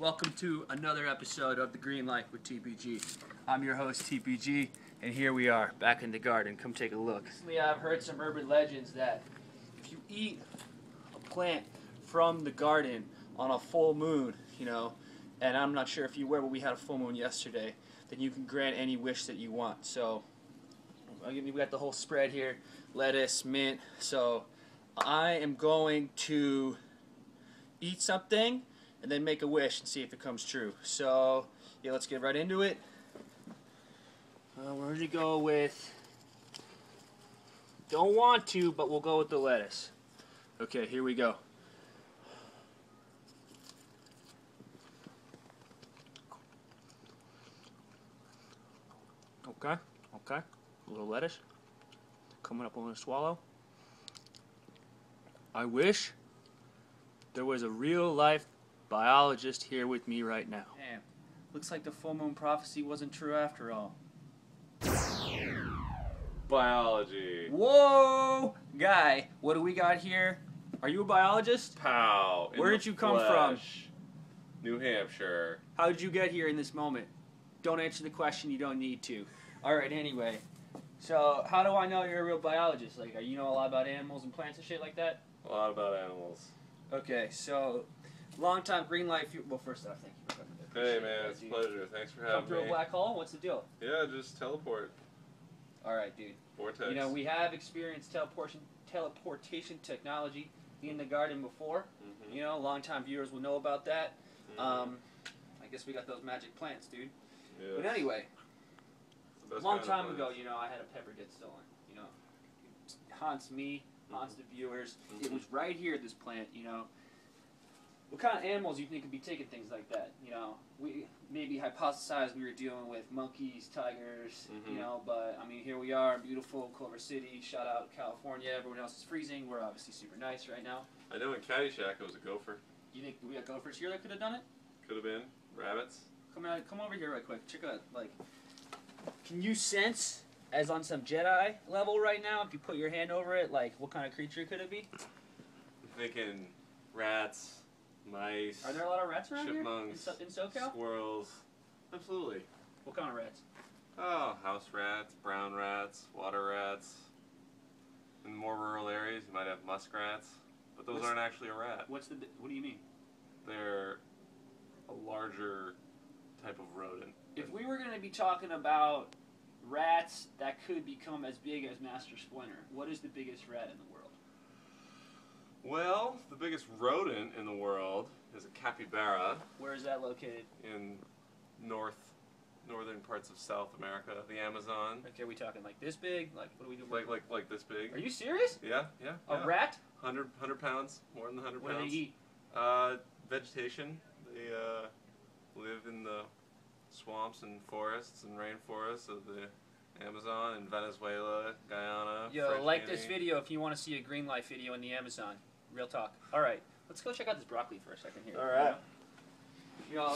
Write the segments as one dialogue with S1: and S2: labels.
S1: Welcome to another episode of The Green Life with TPG. I'm your host, TPG, and here we are, back in the garden. Come take a look. Recently, I've heard some urban legends that if you eat a plant from the garden on a full moon, you know, and I'm not sure if you were, but we had a full moon yesterday, then you can grant any wish that you want. So, we got the whole spread here lettuce, mint. So, I am going to eat something and then make a wish and see if it comes true. So, yeah, let's get right into it. Uh, we're going to go with. Don't want to, but we'll go with the lettuce. Okay, here we go. Okay, okay. A little lettuce. Coming up on a swallow. I wish there was a real life biologist here with me right now. Damn. Looks like the full moon prophecy wasn't true after all.
S2: Biology.
S1: Whoa! Guy, what do we got here? Are you a biologist?
S2: Pow.
S1: Where
S2: the
S1: did you come from?
S2: New Hampshire.
S1: How did you get here in this moment? Don't answer the question, you don't need to. Alright, anyway. So, how do I know you're a real biologist? Like, you know a lot about animals and plants and shit like that?
S2: A lot about animals.
S1: Okay, so, long time Green Life. Fu- well, first off, thank you for coming.
S2: Hey man,
S1: it.
S2: it's a pleasure. Thanks for having
S1: Come
S2: having
S1: through a black hole? What's the deal?
S2: Yeah, just teleport.
S1: Alright, dude.
S2: Vortex.
S1: You know, we have experienced teleportation teleportation technology in the garden before.
S2: Mhm.
S1: You know, longtime viewers will know about that.
S2: Mhm.
S1: Um, I guess we got those magic plants, dude.
S2: yeah.
S1: But anyway, a long time ago, you know, I had a pepper get stolen. You know, it haunts me, haunts the viewers. It
S2: Mhm.
S1: was right here, this plant. You know, what kind of animals do you think could be taking things like that? You know, we maybe hypothesized we were dealing with monkeys, tigers. You
S2: Mhm.
S1: know, but I mean, here we are, in beautiful Culver City. Shout out California. Everyone else is freezing. We're obviously super nice right now.
S2: I know in Caddyshack it was a gopher.
S1: You think we got gophers here that could have done it?
S2: Could have been. Rabbits.
S1: Come out, come over here right quick. Check out, like, can you sense, as on some Jedi level right now, if you put your hand over it, like, what kind of creature could it be?
S2: I'm thinking rats, mice,
S1: Are there a lot of rats around
S2: chipmunks,
S1: here in, so- in SoCal?
S2: squirrels. Absolutely.
S1: What kind of rats?
S2: Oh, house rats, brown rats, water rats. In more rural areas, you might have muskrats, but those
S1: What's-
S2: aren't actually a rat.
S1: What's the? What do you mean?
S2: They're a larger type of rodent.
S1: If we were going to be talking about rats that could become as big as Master Splinter, what is the biggest rat in the world?
S2: Well, the biggest rodent in the world is a capybara
S1: Where is that located?
S2: in north northern parts of South America, the Amazon.
S1: Like, are we talking like this big? Like, what do we do?
S2: Like like like this big.
S1: Are you serious?
S2: Yeah, yeah.
S1: A
S2: yeah.
S1: rat?
S2: 100, 100 pounds, more than 100 pounds.
S1: What do they eat?
S2: Uh, vegetation. They uh, live in the swamps and forests and rainforests of the Amazon and Venezuela, Guyana.
S1: Yo,
S2: French
S1: like this video if you want to see a green life video in the Amazon. Real talk. All right, let's go check out this broccoli for a second here.
S2: All right.
S1: You know,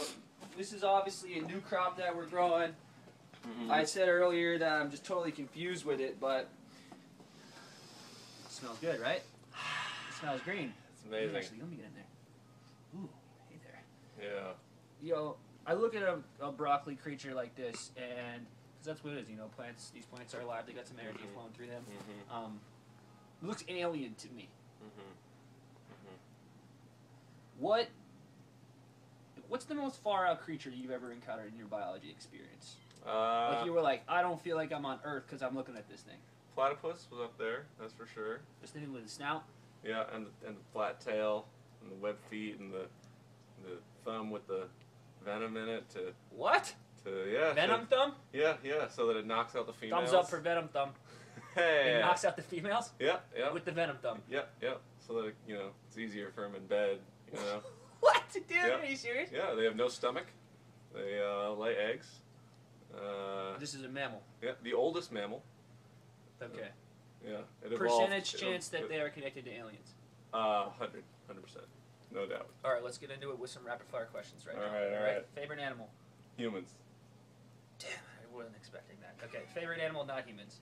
S1: this is obviously a new crop that we're growing.
S2: Mhm.
S1: I said earlier that I'm just totally confused with it, but it smells good, right? It smells green.
S2: it's amazing.
S1: Actually, let me get in there. Ooh, hey there.
S2: Yeah.
S1: Yo, I look at a, a broccoli creature like this, and because that's what it is. You know, plants. These plants are alive. They got some energy
S2: Mhm.
S1: flowing through them.
S2: Mm-hmm.
S1: Um, it looks alien to me.
S2: Mm-hmm.
S1: What? What's the most far out creature you've ever encountered in your biology experience?
S2: Uh,
S1: like you were like, I don't feel like I'm on Earth because I'm looking at this thing.
S2: platypus was up there, that's for sure.
S1: This thing with a snout.
S2: Yeah, and the, and the flat tail, and the web feet, and the the thumb with the venom in it to
S1: What?
S2: to yeah.
S1: Venom
S2: to-
S1: thumb.
S2: yeah, yeah. So that it knocks out the females.
S1: Thumbs up for Venom thumb.
S2: Hey.
S1: It knocks out the females
S2: Yeah, yeah,
S1: with the Venom thumb.
S2: yeah, yeah. So that you know it's easier for them in bed. You know.
S1: What, dude?
S2: Yeah.
S1: Are you serious?
S2: yeah, they have no stomach. They uh, lay eggs. Uh,
S1: This is a mammal.
S2: yeah, the oldest mammal.
S1: Okay.
S2: Yeah, it evolved-
S1: Percentage
S2: it-
S1: chance that
S2: it-
S1: they are connected to aliens.
S2: Uh, 100, 100 percent, no doubt.
S1: All right, let's get into it with some rapid fire questions right
S2: All
S1: now.
S2: right, all right.
S1: Favorite animal?
S2: Humans.
S1: Damn, I wasn't expecting that. Okay, favorite animal, not humans.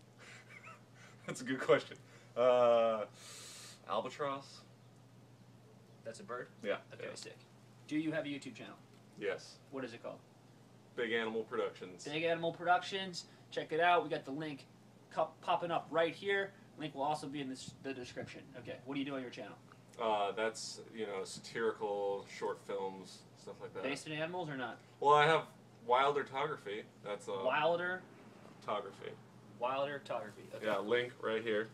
S2: That's a good question. Uh, albatross.
S1: That's a bird.
S2: Yeah.
S1: Okay,
S2: yeah.
S1: sick. Do you have a YouTube channel?
S2: Yes.
S1: What is it called?
S2: Big Animal Productions.
S1: Big Animal Productions. Check it out. We got the link popping up right here. Link will also be in this, the description. Okay, what do you do on your channel?
S2: Uh, that's you know satirical short films, stuff like that.
S1: Based in animals or not?
S2: Well, I have Wilder Photography. That's uh,
S1: Wilder,
S2: photography.
S1: Wilder photography. Okay.
S2: Yeah, link right here.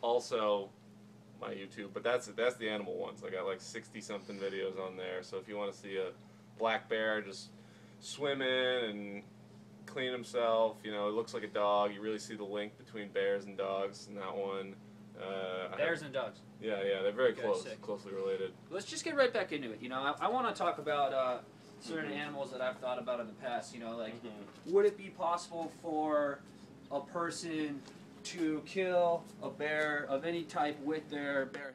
S2: Also, my YouTube, but that's that's the animal ones. I got like sixty something videos on there. So if you want to see a black bear just swimming and clean himself, you know, it looks like a dog. You really see the link between bears and dogs in that one. Uh,
S1: Bears
S2: have-
S1: and dogs.
S2: yeah, yeah, they're very
S1: Okay,
S2: close,
S1: sick.
S2: closely related.
S1: Let's just get right back into it. You know, I, I want to talk about uh, certain animals that I've thought about in the past. You know, like would it be possible for a person to kill a bear of any type with their bare